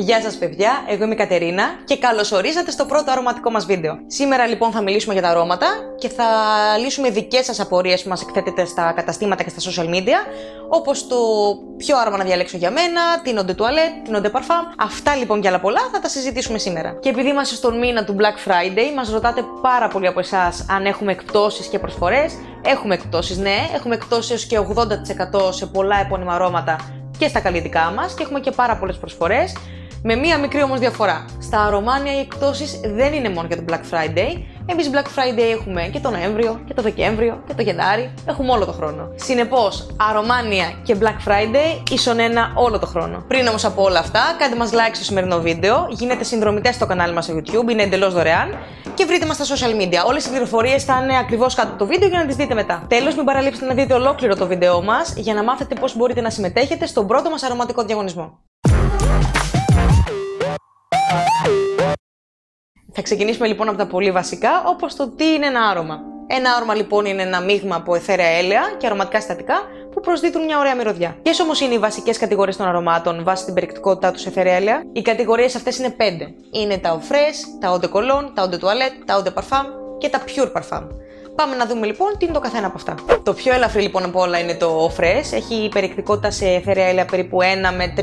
Γεια σας παιδιά, εγώ είμαι η Κατερίνα και καλώς ορίσατε στο πρώτο αρωματικό μας βίντεο. Σήμερα λοιπόν θα μιλήσουμε για τα αρώματα και θα λύσουμε δικές σας απορίες που μας εκθέτετε στα καταστήματα και στα social media, όπως το ποιο άρωμα να διαλέξω για μένα, την Eau de Toilette, την Eau de Parfum. Αυτά λοιπόν και άλλα πολλά θα τα συζητήσουμε σήμερα. Και επειδή είμαστε στον μήνα του Black Friday, μας ρωτάτε πάρα πολύ από εσάς αν έχουμε εκπτώσεις και προσφορές. Έχουμε εκπτώσεις, ναι, έχουμε εκπτώσεις και 80% σε πολλά επώνυμα αρώματα και στα καλλιτικά μας και έχουμε και πάρα πολλές προσφορές. Με μία μικρή όμως διαφορά. Στα αρωμάνια οι εκπτώσεις δεν είναι μόνο για το Black Friday. Εμείς Black Friday έχουμε και το Νοέμβριο και το Δεκέμβριο και το Γενάρη. Έχουμε όλο το χρόνο. Συνεπώς, αρωμάνια και Black Friday ίσον ένα όλο το χρόνο. Πριν όμως από όλα αυτά, κάντε μας like στο σημερινό βίντεο, γίνετε συνδρομητές στο κανάλι μας στο YouTube, είναι εντελώς δωρεάν και βρείτε μας στα social media. Όλες οι πληροφορίες θα είναι ακριβώς κάτω από το βίντεο για να τις δείτε μετά. Τέλος, μην παραλείψετε να δείτε ολόκληρο το βίντεο μας για να μάθετε πώς μπορείτε να συμμετέχετε στον πρώτο μας αρωματικό διαγωνισμό. Θα ξεκινήσουμε λοιπόν από τα πολύ βασικά, όπως το τι είναι ένα άρωμα. Ένα άρωμα λοιπόν είναι ένα μείγμα από εθέρια έλαια και αρωματικά συστατικά που προσδίδουν μια ωραία μυρωδιά. Ποιες όμως είναι οι βασικές κατηγορίες των αρωμάτων βάσει την περιεκτικότητά τους σε εθέρια έλαια; Οι κατηγορίες αυτές είναι πέντε. Είναι τα eau τα eau de cologne, τα eau de toilette, τα eau de parfum και τα pure parfum. Πάμε να δούμε λοιπόν τι είναι το καθένα από αυτά. Το πιο ελαφρύ λοιπόν από όλα είναι το fresh. Έχει περιεκτικότητα σε εθέρια έλαια περίπου 1 με 3%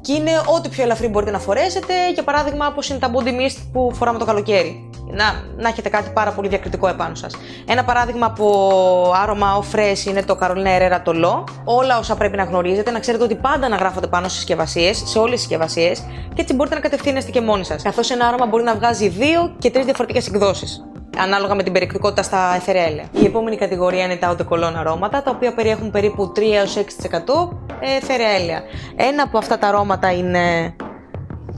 και είναι ό,τι πιο ελαφρύ μπορείτε να φορέσετε. Για παράδειγμα, όπως είναι τα body mist που φοράμε το καλοκαίρι. Να, να έχετε κάτι πάρα πολύ διακριτικό επάνω σας. Ένα παράδειγμα από άρωμα off fresh είναι το Carolina Herrera το Lo. Όλα όσα πρέπει να γνωρίζετε, να ξέρετε ότι πάντα να γράφονται πάνω στις συσκευασίες, σε όλες τις συσκευασίες, και έτσι μπορείτε να κατευθύνεστε και μόνοι σας. Καθώς ένα άρωμα μπορεί να βγάζει δύο και τρεις διαφορετικές εκδόσεις ανάλογα με την περιεκτικότητα στα εθερέα Η επόμενη κατηγορία είναι τα οτεκολών αρώματα, τα οποία περιέχουν περίπου 3-6% εθερέα έλαια. Ένα από αυτά τα αρώματα είναι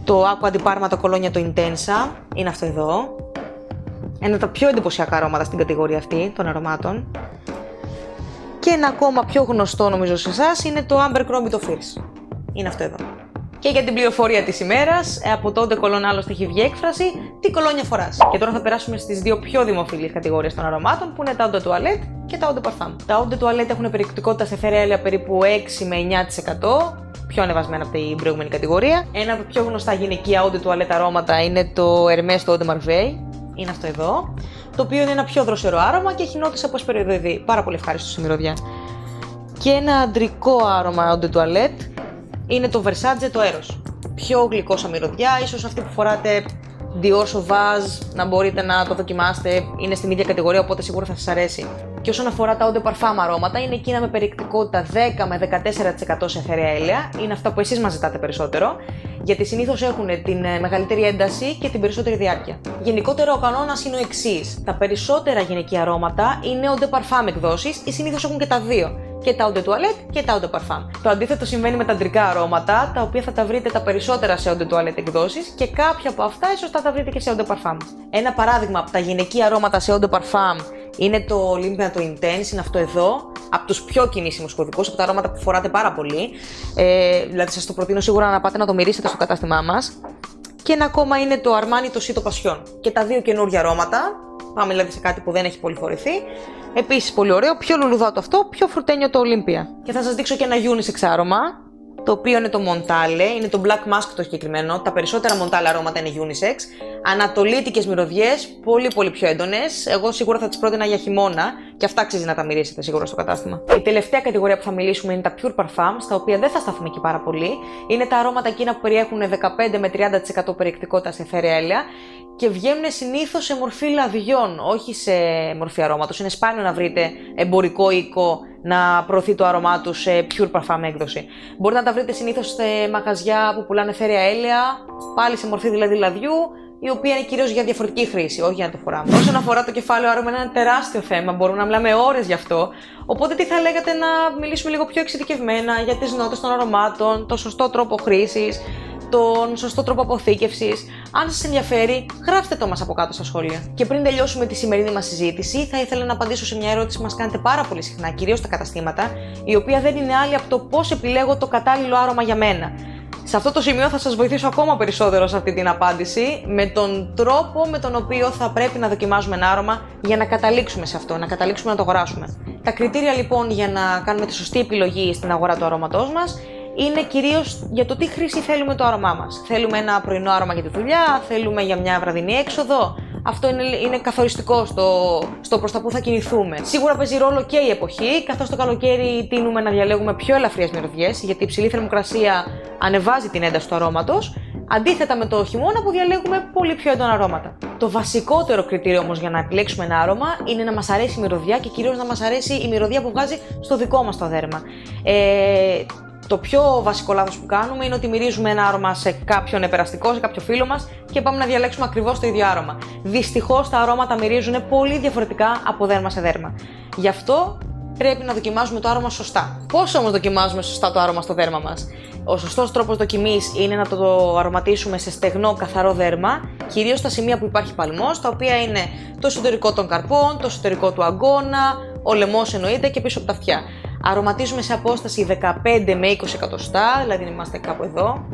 το Aqua di Parma, το κολόνια το Intensa, είναι αυτό εδώ. Ένα από τα πιο εντυπωσιακά αρώματα στην κατηγορία αυτή των αρωμάτων. Και ένα ακόμα πιο γνωστό νομίζω σε εσάς είναι το Amber Chrome το Fierce. Είναι αυτό εδώ. Και για την πληροφορία της ημέρας, ε, από τότε κολόν άλλωστε έχει βγει έκφραση, τι κολόνια φοράς. Και τώρα θα περάσουμε στις δύο πιο δημοφιλείς κατηγορίες των αρωμάτων που είναι τα eau de toilette και τα eau de parfum. Τα eau de toilette έχουν περιεκτικότητα σε φερέλια περίπου 6 με 9%, πιο ανεβασμένα από την προηγούμενη κατηγορία. Ένα από τα πιο γνωστά γυναικεία eau de toilette αρώματα είναι το Hermès το eau de Marveille. Είναι αυτό εδώ. Το οποίο είναι ένα πιο δροσερό άρωμα και έχει νότε από εσπεριδοειδή. Πάρα πολύ ευχάριστο στη μυρωδιά. Και ένα αντρικό άρωμα eau de toilette είναι το Versace το Eros. Πιο γλυκό σαν μυρωδιά, ίσως αυτή που φοράτε Dior Sauvage, να μπορείτε να το δοκιμάσετε, είναι στην ίδια κατηγορία οπότε σίγουρα θα σας αρέσει. Και όσον αφορά τα Eau de Parfum αρώματα, είναι εκείνα με περιεκτικότητα 10 με 14% σε εθέρια έλαια, είναι αυτά που εσείς μας ζητάτε περισσότερο, γιατί συνήθως έχουν την ε, μεγαλύτερη ένταση και την περισσότερη διάρκεια. Γενικότερα, ο κανόνας είναι ο εξής: Τα περισσότερα γυναικεία αρώματα είναι Eau de Parfum εκδόσεις ή συνήθως έχουν και τα δύο και τα eau de toilette και τα eau de parfum. Το αντίθετο συμβαίνει με τα αντρικά αρώματα, τα οποία θα τα βρείτε τα περισσότερα σε eau de toilette εκδόσεις και κάποια από αυτά ίσως θα τα βρείτε και σε eau de parfum. Ένα παράδειγμα από τα γυναικεία αρώματα σε eau de parfum είναι το Olympia το Intense, είναι αυτό εδώ, από τους πιο κινήσιμους κωδικούς, από τα αρώματα που φοράτε πάρα πολύ. Ε, δηλαδή, σας το προτείνω σίγουρα να πάτε να το μυρίσετε στο κατάστημά μας. Και ένα ακόμα είναι το Armani το Sito Passion. Και τα δύο καινούργια αρώματα, Πάμε δηλαδή σε κάτι που δεν έχει πολύ φορηθεί. Επίσης πολύ ωραίο, πιο λουλουδάτο αυτό, πιο φρουτένιο το Olympia. Και θα σας δείξω και ένα unisex άρωμα, το οποίο είναι το Montale, είναι το Black Mask το συγκεκριμένο. Τα περισσότερα Montale αρώματα είναι unisex. Ανατολίτικες μυρωδιές, πολύ πολύ πιο έντονες. Εγώ σίγουρα θα τις πρότεινα για χειμώνα και αυτά αξίζει να τα μυρίσετε σίγουρα στο κατάστημα. Η τελευταία κατηγορία που θα μιλήσουμε είναι τα Pure Parfum, στα οποία δεν θα σταθούμε εκεί πάρα πολύ. Είναι τα αρώματα εκείνα που περιέχουν 15 με 30% περιεκτικότητα σε εθέρια έλαια και βγαίνουν συνήθως σε μορφή λαδιών, όχι σε μορφή αρώματος. Είναι σπάνιο να βρείτε εμπορικό οίκο να προωθεί το άρωμά τους σε pure parfum έκδοση. Μπορείτε να τα βρείτε συνήθως σε μαγαζιά που πουλάνε εθέρια έλαια, πάλι σε μορφή δηλαδή λαδιού, η οποία είναι κυρίως για διαφορετική χρήση, όχι για να το φοράμε. Όσον αφορά το κεφάλαιο άρωμα, είναι ένα τεράστιο θέμα. Μπορούμε να μιλάμε ώρες γι' αυτό. Οπότε, τι θα λέγατε να μιλήσουμε λίγο πιο εξειδικευμένα για τις νότες των αρωμάτων, το σωστό τρόπο χρήσης, τον σωστό τρόπο αποθήκευσης. Αν σας ενδιαφέρει, γράψτε το μας από κάτω στα σχόλια. Και πριν τελειώσουμε τη σημερινή μας συζήτηση, θα ήθελα να απαντήσω σε μια ερώτηση που μας κάνετε πάρα πολύ συχνά, κυρίως στα καταστήματα, η οποία δεν είναι άλλη από το πώς επιλέγω το κατάλληλο άρωμα για μένα. Σε αυτό το σημείο θα σας βοηθήσω ακόμα περισσότερο σε αυτή την απάντηση με τον τρόπο με τον οποίο θα πρέπει να δοκιμάζουμε ένα άρωμα για να καταλήξουμε σε αυτό, να καταλήξουμε να το αγοράσουμε. Τα κριτήρια λοιπόν για να κάνουμε τη σωστή επιλογή στην αγορά του αρώματός μας είναι κυρίως για το τι χρήση θέλουμε το άρωμά μας. Θέλουμε ένα πρωινό άρωμα για τη δουλειά, θέλουμε για μια βραδινή έξοδο. Αυτό είναι, είναι καθοριστικό στο, στο προς τα που θα κινηθούμε. Σίγουρα παίζει ρόλο και η εποχή, καθώς το καλοκαίρι τίνουμε να διαλέγουμε πιο ελαφριές μυρωδιές, γιατί η υψηλή θερμοκρασία ανεβάζει την ένταση του αρώματος. Αντίθετα με το χειμώνα που διαλέγουμε πολύ πιο έντονα αρώματα. Το βασικότερο κριτήριο όμως για να επιλέξουμε ένα άρωμα είναι να μας αρέσει η μυρωδιά και κυρίως να μας αρέσει η μυρωδιά που βγάζει στο δικό μας το δέρμα. Ε, το πιο βασικό λάθος που κάνουμε είναι ότι μυρίζουμε ένα άρωμα σε κάποιον επεραστικό, σε κάποιο φίλο μας και πάμε να διαλέξουμε ακριβώς το ίδιο άρωμα. Δυστυχώς τα αρώματα μυρίζουν πολύ διαφορετικά από δέρμα σε δέρμα. Γι' αυτό πρέπει να δοκιμάζουμε το άρωμα σωστά. Πώς όμως δοκιμάζουμε σωστά το άρωμα στο δέρμα μας, Ο σωστός τρόπος δοκιμής είναι να το αρωματίσουμε σε στεγνό, καθαρό δέρμα, κυρίως στα σημεία που υπάρχει παλμός, τα οποία είναι το εσωτερικό των καρπών, το εσωτερικό του αγκώνα, ο λαιμός εννοείται και πίσω από τα αυτιά. Αρωματίζουμε σε απόσταση 15 με 20 εκατοστά, δηλαδή είμαστε κάπου εδώ.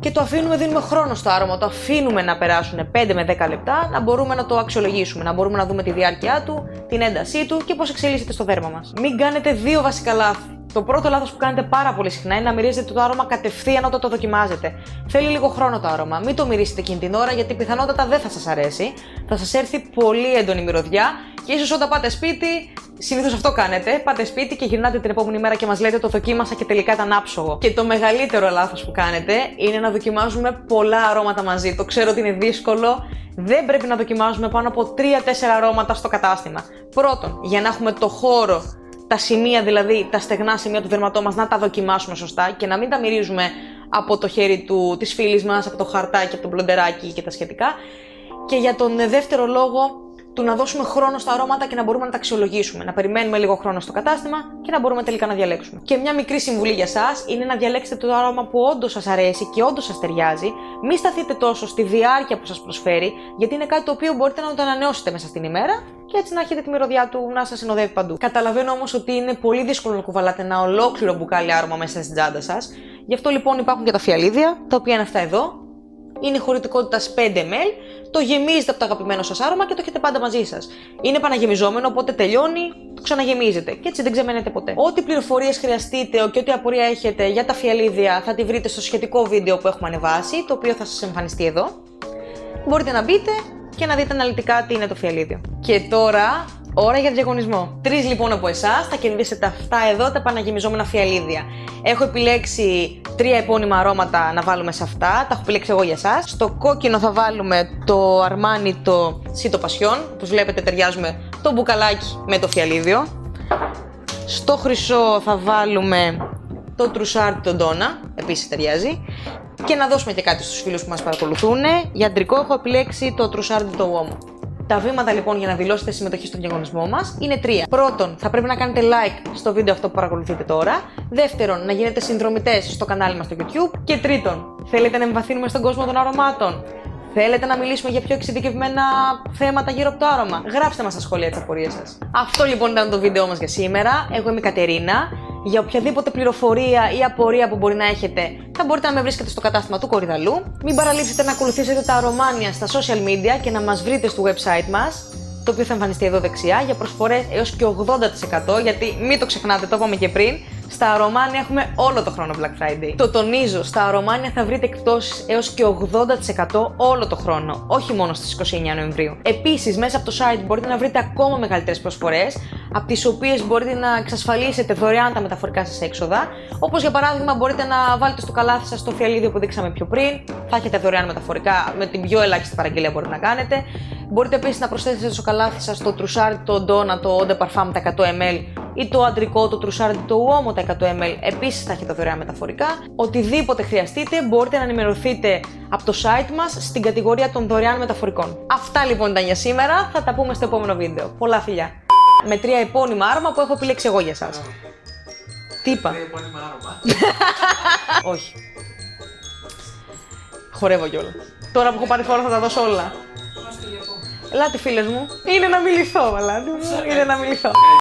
Και το αφήνουμε, δίνουμε χρόνο στο άρωμα, το αφήνουμε να περάσουν 5 με 10 λεπτά, να μπορούμε να το αξιολογήσουμε, να μπορούμε να δούμε τη διάρκεια του, την έντασή του και πώς εξελίσσεται στο δέρμα μας. Μην κάνετε δύο βασικά λάθη. Το πρώτο λάθος που κάνετε πάρα πολύ συχνά είναι να μυρίζετε το άρωμα κατευθείαν όταν το δοκιμάζετε. Θέλει λίγο χρόνο το άρωμα. Μην το μυρίσετε εκείνη την ώρα γιατί πιθανότατα δεν θα σας αρέσει. Θα σας έρθει πολύ έντονη μυρωδιά και ίσως όταν πάτε σπίτι, συνήθως αυτό κάνετε. Πάτε σπίτι και γυρνάτε την επόμενη μέρα και μας λέτε το δοκίμασα και τελικά ήταν άψογο. Και το μεγαλύτερο λάθος που κάνετε είναι να δοκιμάζουμε πολλά αρώματα μαζί. Το ξέρω ότι είναι δύσκολο. Δεν πρέπει να δοκιμάζουμε πάνω από 3-4 αρώματα στο κατάστημα. Πρώτον, για να έχουμε το χώρο τα σημεία, δηλαδή τα στεγνά σημεία του δερματό μας, να τα δοκιμάσουμε σωστά και να μην τα μυρίζουμε από το χέρι του, της φίλης μας, από το χαρτάκι, από το μπλοντεράκι και τα σχετικά. Και για τον δεύτερο λόγο, του να δώσουμε χρόνο στα αρώματα και να μπορούμε να τα αξιολογήσουμε. Να περιμένουμε λίγο χρόνο στο κατάστημα και να μπορούμε τελικά να διαλέξουμε. Και μια μικρή συμβουλή για εσά είναι να διαλέξετε το άρωμα που όντως σας αρέσει και όντως σας ταιριάζει. Μην σταθείτε τόσο στη διάρκεια που σας προσφέρει, γιατί είναι κάτι το οποίο μπορείτε να το ανανεώσετε μέσα στην ημέρα και έτσι να έχετε τη μυρωδιά του να σας συνοδεύει παντού. Καταλαβαίνω όμως ότι είναι πολύ δύσκολο να κουβαλάτε ένα ολόκληρο μπουκάλι άρωμα μέσα στην τσάντα σας. Γι' αυτό λοιπόν υπάρχουν και τα φιαλίδια, τα οποία είναι αυτά εδώ, είναι χωρητικότητα 5 ml, το γεμίζετε από το αγαπημένο σας άρωμα και το έχετε πάντα μαζί σας. Είναι παναγεμιζόμενο, οπότε τελειώνει, το ξαναγεμίζετε και έτσι δεν ξεμένετε ποτέ. Ό,τι πληροφορίες χρειαστείτε και ό,τι απορία έχετε για τα φιαλίδια θα τη βρείτε στο σχετικό βίντεο που έχουμε ανεβάσει, το οποίο θα σας εμφανιστεί εδώ. Μπορείτε να μπείτε και να δείτε αναλυτικά τι είναι το φιαλίδιο. Και τώρα Ώρα για διαγωνισμό. Τρεις λοιπόν από εσάς θα κερδίσετε αυτά εδώ τα παναγεμιζόμενα φιαλίδια. Έχω επιλέξει τρία επώνυμα αρώματα να βάλουμε σε αυτά. Τα έχω επιλέξει εγώ για εσάς. Στο κόκκινο θα βάλουμε το αρμάνι το σίτο πασιόν. Όπως βλέπετε, ταιριάζουμε το μπουκαλάκι με το φιαλίδιο. Στο χρυσό θα βάλουμε το τρουσάρτι τον ντόνα. Επίσης ταιριάζει. Και να δώσουμε και κάτι στους φίλους που μας παρακολουθούν. Για αντρικό έχω επιλέξει το τρουσάρτι το uomo. Τα βήματα λοιπόν για να δηλώσετε συμμετοχή στον διαγωνισμό μας είναι τρία. Πρώτον, θα πρέπει να κάνετε like στο βίντεο αυτό που παρακολουθείτε τώρα. Δεύτερον, να γίνετε συνδρομητές στο κανάλι μας στο YouTube. Και τρίτον, θέλετε να εμβαθύνουμε στον κόσμο των αρωμάτων. Θέλετε να μιλήσουμε για πιο εξειδικευμένα θέματα γύρω από το άρωμα. Γράψτε μας στα σχόλια τις απορίες σας. Αυτό λοιπόν ήταν το βίντεο μας για σήμερα. Εγώ είμαι η Κατερίνα. Για οποιαδήποτε πληροφορία ή απορία που μπορεί να έχετε, θα μπορείτε να με βρίσκετε στο κατάστημα του Κορυδαλού. Μην παραλείψετε να ακολουθήσετε τα αρωμάνια στα social media και να μας βρείτε στο website μας, το οποίο θα εμφανιστεί εδώ δεξιά, για προσφορές έως και 80%, γιατί μην το ξεχνάτε, το είπαμε και πριν, στα αρωμάνια έχουμε όλο το χρόνο Black Friday. Το τονίζω, στα αρωμάνια θα βρείτε εκπτώσεις έως και 80% όλο το χρόνο, όχι μόνο στις 29 Νοεμβρίου. Επίσης, μέσα από το site μπορείτε να βρείτε ακόμα μεγαλύτερες προσφορές, από τις οποίες μπορείτε να εξασφαλίσετε δωρεάν τα μεταφορικά σας έξοδα, όπως για παράδειγμα μπορείτε να βάλετε στο καλάθι σας το φιαλίδιο που δείξαμε πιο πριν, θα έχετε δωρεάν μεταφορικά με την πιο ελάχιστη παραγγελία μπορείτε να κάνετε. Μπορείτε επίσης να προσθέσετε στο καλάθι σας το τρουσάρι, το ντόνα, το Eau de Parfum τα 100 ml ή το αντρικό, το τρουσάρι, το Uomo τα 100 ml. Επίσης θα έχετε δωρεάν μεταφορικά. Οτιδήποτε χρειαστείτε μπορείτε να ενημερωθείτε από το site μας στην κατηγορία των δωρεάν μεταφορικών. Αυτά λοιπόν ήταν για σήμερα. Θα τα πούμε στο επόμενο βίντεο. Πολλά φιλιά. Με τρία επώνυμα άρωμα που έχω επιλέξει εγώ για εσά. Τι είπα; Τρία επώνυμα άρωμα. Όχι. Χορεύω κιόλας. Τώρα που έχω πάρει φόρο θα τα δώσω όλα. Ελάτε φίλες μου. Είναι να μιληθώ, ελάτε. Είναι να μιληθώ.